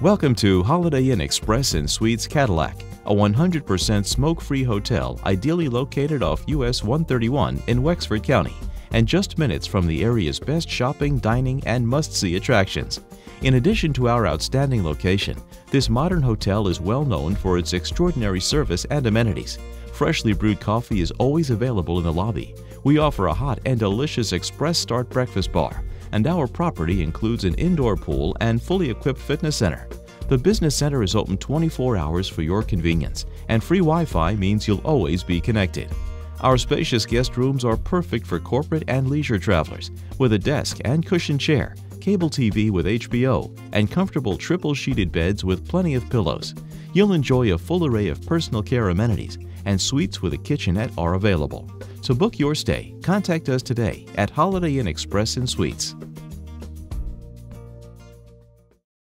Welcome to Holiday Inn Express and Suites Cadillac, a 100% smoke-free hotel ideally located off US 131 in Wexford County and just minutes from the area's best shopping, dining, and must-see attractions. In addition to our outstanding location, this modern hotel is well known for its extraordinary service and amenities. Freshly brewed coffee is always available in the lobby. We offer a hot and delicious express start breakfast bar, and our property includes an indoor pool and fully equipped fitness center. The business center is open 24 hours for your convenience, and free Wi-Fi means you'll always be connected. Our spacious guest rooms are perfect for corporate and leisure travelers, with a desk and cushion chair, cable TV with HBO, and comfortable triple sheeted beds with plenty of pillows. You'll enjoy a full array of personal care amenities, and suites with a kitchenette are available. So book your stay. Contact us today at Holiday Inn Express and Suites.